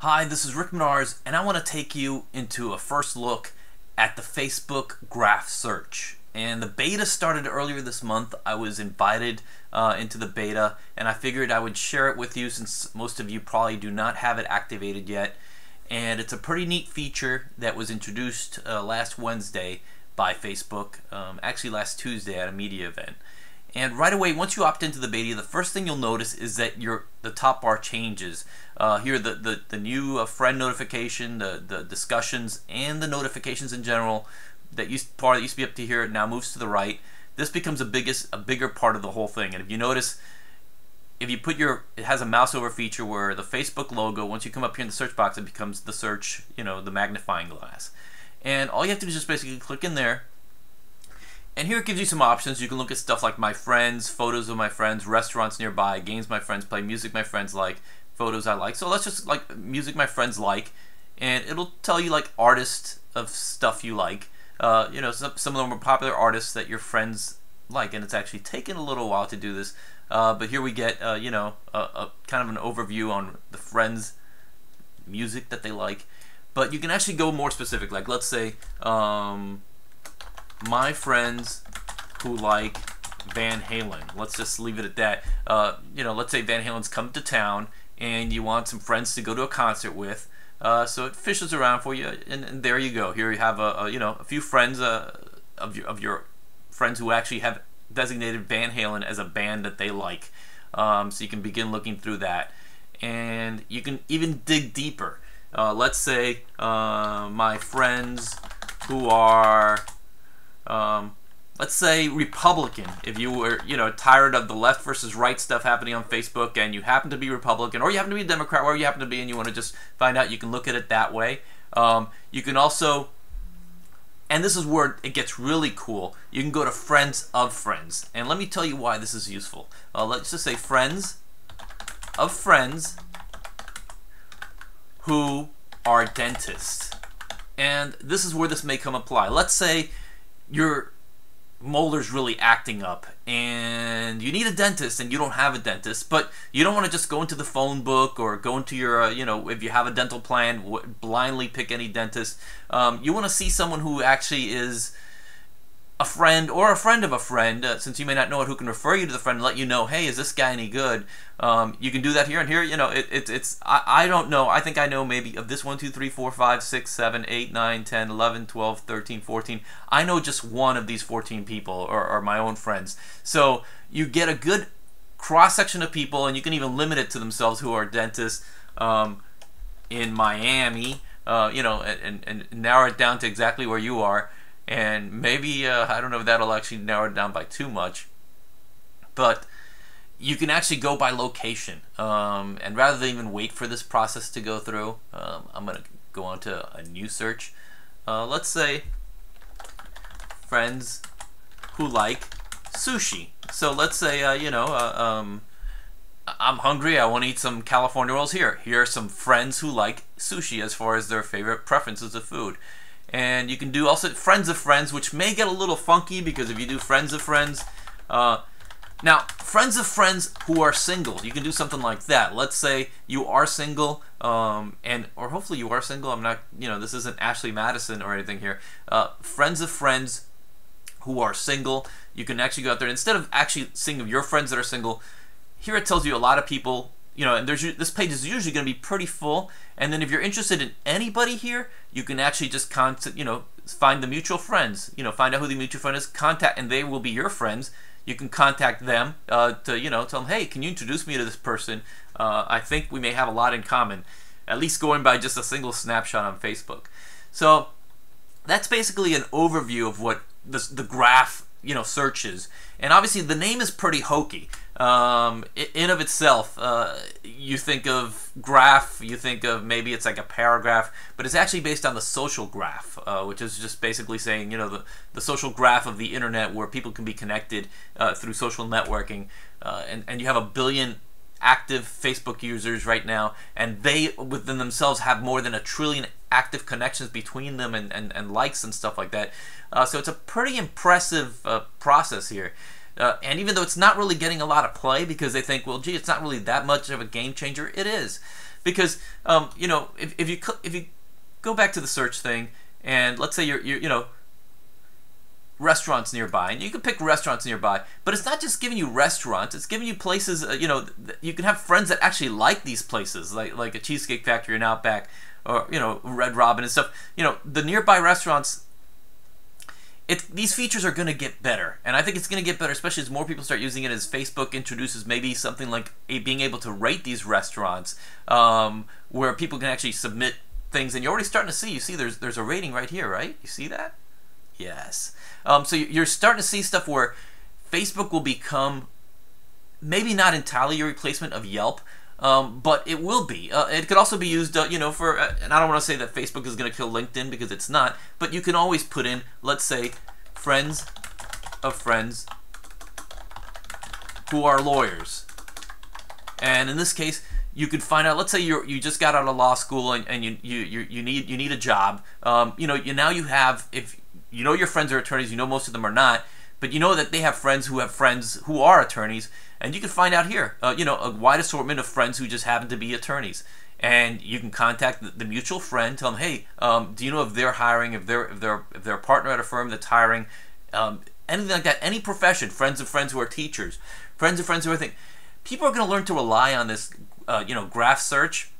Hi, this is Rick Menars, and I want to take you into a first look at the Facebook graph search. And the beta started earlier this month. I was invited uh, into the beta, and I figured I would share it with you since most of you probably do not have it activated yet. And it's a pretty neat feature that was introduced uh, last Wednesday by Facebook, um, actually last Tuesday at a media event. And right away, once you opt into the beta, the first thing you'll notice is that your the top bar changes. Uh, here, the, the, the new uh, friend notification, the, the discussions, and the notifications in general that used part that used to be up to here now moves to the right. This becomes a biggest a bigger part of the whole thing. And if you notice, if you put your it has a mouse over feature where the Facebook logo, once you come up here in the search box, it becomes the search, you know, the magnifying glass. And all you have to do is just basically click in there and here it gives you some options. You can look at stuff like my friends, photos of my friends, restaurants nearby, games my friends play, music my friends like, photos I like. So let's just like music my friends like, and it'll tell you like artists of stuff you like. Uh, you know, some, some of the more popular artists that your friends like, and it's actually taken a little while to do this. Uh, but here we get, uh, you know, a, a, kind of an overview on the friends' music that they like. But you can actually go more specific. Like, let's say, um, my friends who like Van Halen. Let's just leave it at that. Uh, you know, let's say Van Halen's come to town and you want some friends to go to a concert with. Uh, so it fishes around for you, and, and, there you go. Here you have a, a you know a few friends uh, of your of your friends who actually have designated Van Halen as a band that they like. Um, so you can begin looking through that, and you can even dig deeper. Uh, let's say uh, my friends who are um, let's say Republican, if you were, you know, tired of the left versus right stuff happening on Facebook and you happen to be Republican or you happen to be a Democrat, wherever you happen to be, and you want to just find out, you can look at it that way. Um, you can also, and this is where it gets really cool, you can go to Friends of Friends. And let me tell you why this is useful. Uh, let's just say Friends of Friends who are dentists. And this is where this may come apply. Let's say your molar's really acting up and you need a dentist and you don't have a dentist but you don't want to just go into the phone book or go into your uh, you know if you have a dental plan blindly pick any dentist. Um, you want to see someone who actually is a friend or a friend of a friend, uh, since you may not know it, who can refer you to the friend and let you know, hey, is this guy any good? Um, you can do that here and here. You know, it, it, it's, I, I don't know. I think I know maybe of this 1, 2, 3, 4, 5, 6, 7, 8, 9, 10, 11, 12, 13, 14. I know just one of these 14 people or, or my own friends. So you get a good cross section of people, and you can even limit it to themselves who are dentists um, in Miami, uh, you know, and, and narrow it down to exactly where you are and maybe uh, I don't know if that'll actually narrow it down by too much, but you can actually go by location. Um, and rather than even wait for this process to go through, um, I'm gonna go on to a new search. Uh, let's say friends who like sushi. So let's say uh, you know uh, um, I'm hungry. I want to eat some California rolls. Here, here are some friends who like sushi as far as their favorite preferences of food. And you can do also friends of friends, which may get a little funky because if you do friends of friends, uh, now friends of friends who are single, you can do something like that. Let's say you are single, um, and or hopefully you are single. I'm not, you know, this isn't Ashley Madison or anything here. Uh, friends of friends who are single, you can actually go out there instead of actually seeing your friends that are single. Here it tells you a lot of people you know, and there's this page is usually going to be pretty full. And then if you're interested in anybody here, you can actually just contact, you know, find the mutual friends. You know, find out who the mutual friend is, contact, and they will be your friends. You can contact them uh, to, you know, tell them, hey, can you introduce me to this person? Uh, I think we may have a lot in common, at least going by just a single snapshot on Facebook. So that's basically an overview of what the, the graph, you know, searches. And obviously the name is pretty hokey um, in of itself, uh, you think of graph, you think of maybe it's like a paragraph, but it's actually based on the social graph, uh, which is just basically saying, you know, the, the social graph of the internet where people can be connected uh, through social networking. Uh, and, and you have a billion active Facebook users right now, and they within themselves have more than a trillion active connections between them and, and, and likes and stuff like that. Uh, so it's a pretty impressive uh, process here. Uh, and even though it's not really getting a lot of play because they think, well, gee, it's not really that much of a game changer, it is. Because, um, you know, if, if, you, if you go back to the search thing, and let's say you're, you're you know, restaurants nearby and you can pick restaurants nearby but it's not just giving you restaurants it's giving you places uh, you know you can have friends that actually like these places like like a cheesecake factory and outback or you know red robin and stuff you know the nearby restaurants it, these features are going to get better and i think it's going to get better especially as more people start using it as facebook introduces maybe something like a, being able to rate these restaurants um, where people can actually submit things and you're already starting to see you see there's there's a rating right here right? You see that? Yes. Um, so you're starting to see stuff where Facebook will become maybe not entirely a replacement of Yelp, um, but it will be. Uh, it could also be used, uh, you know, for, uh, and I don't want to say that Facebook is going to kill LinkedIn because it's not, but you can always put in, let's say, friends of friends who are lawyers. And in this case, you could find out. Let's say you you just got out of law school and, and you, you you need you need a job. Um, you know, you now you have if you know your friends are attorneys, you know most of them are not, but you know that they have friends who have friends who are attorneys, and you can find out here, uh, you know, a wide assortment of friends who just happen to be attorneys. And you can contact the, the mutual friend, tell them, hey, um, do you know if they're hiring, if they're if they're if they're a partner at a firm that's hiring, um, anything like that, any profession, friends of friends who are teachers, friends of friends who are think, people are going to learn to rely on this, uh, you know, graph search.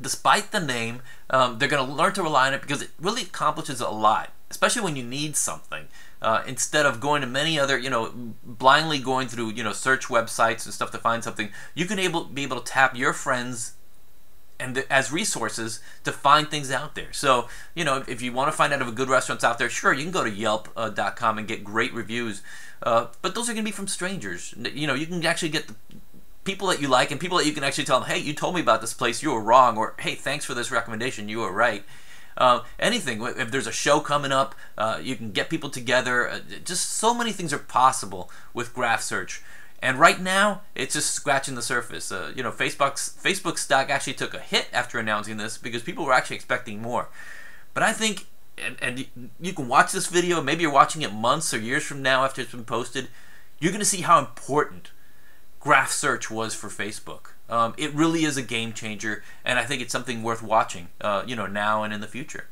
Despite the name, um, they're going to learn to rely on it because it really accomplishes a lot especially when you need something. Uh, instead of going to many other, you know, blindly going through, you know, search websites and stuff to find something, you can able be able to tap your friends and the, as resources to find things out there. So, you know, if you want to find out if a good restaurant's out there, sure, you can go to Yelp.com uh, and get great reviews. Uh, but those are going to be from strangers. You know, you can actually get the people that you like and people that you can actually tell them, hey, you told me about this place, you were wrong, or hey, thanks for this recommendation, you were right. Uh, anything. If there's a show coming up, uh, you can get people together. Uh, just so many things are possible with graph search. And right now, it's just scratching the surface. Uh, you know, Facebook's Facebook stock actually took a hit after announcing this because people were actually expecting more. But I think, and, and you can watch this video. Maybe you're watching it months or years from now after it's been posted. You're going to see how important graph search was for Facebook. Um, it really is a game changer, and I think it's something worth watching, uh, you know, now and in the future.